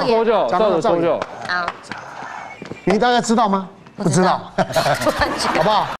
宗教，讲到宗教。好，你大概知道吗？不知道，好不好？